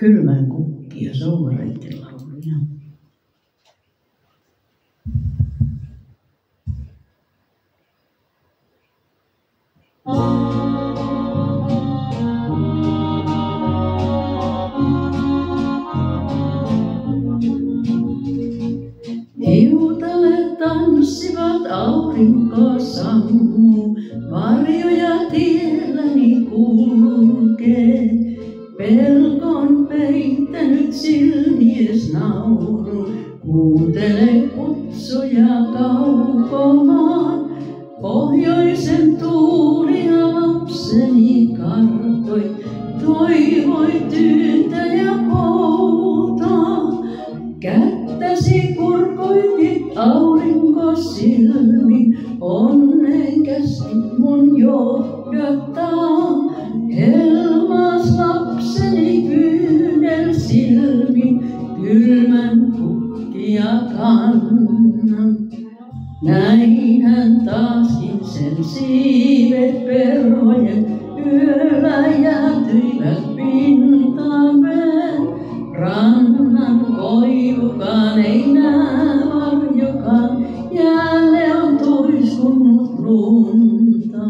kylmän kukki ja souvareiden lauluja. Hiutalle tanssivat aurinko sammu, varjoja tielläni kulkee. Silmies nauru, kuuntele kutsuja kaukomaan. Pohjoisen tuulia lapseni kartoi, toivoi tyyntä ja poutaa. Kättäsi kurkoitit aurinko silmi, onnen Näin hän taaskin sen siivet perhojen yöllä jäätyivät pintameen. Rannan koivukaan ei näe varjokaan, jäälle on tuiskunut lunta.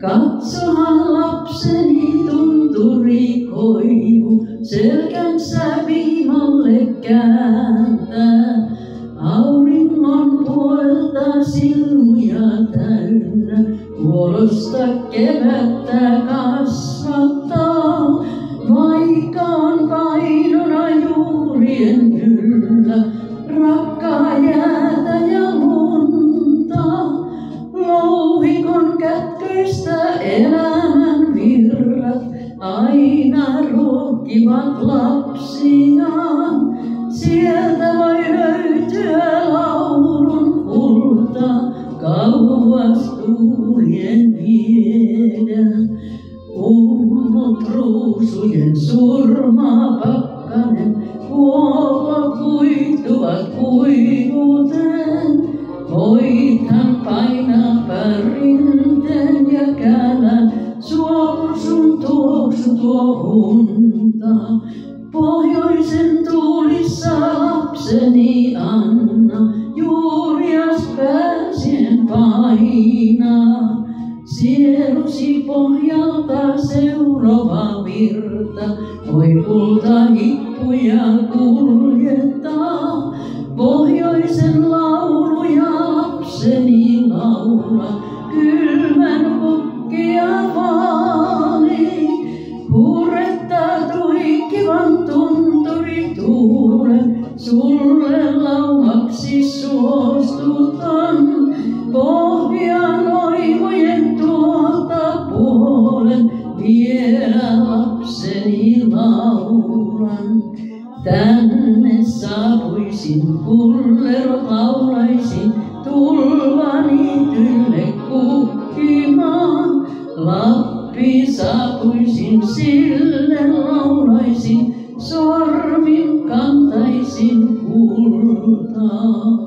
Katsohan lapseni tunturi koivu, selkänsä viimalle kääntää. Silmuja täynnä, vuorosta kevättä kasvattaa. Vaikka on painona juurien yllä, rakkaa jäätä ja munta. Louhikon kätköistä elämän virrat aina ruokkivat lapsiaan. Kauas tuulien viedä. Ummut ruusujen surma pakkanen, kuolla kuihtuvat kuivuuteen. Voithan painaa rinteen ja käällä, suosun tuoksu tuo unta. Pohjoisen tuulissa lapseni anna, painaa. Sielusi pohjalta seuraava virta, voi kulta hippuja kuljettaa. Pohjoisen lauluja lapseni laula, kylmän kukkia vaani. Huuretta tuikkivan tunturi tuule, sulle lauhaksi suostutan. Laulan. Tänne saapuisin, kullerot laulaisin, tulvani tylle kukkimaan. Lappi saapuisin, sille laulaisin, sormin kantaisin kultaa.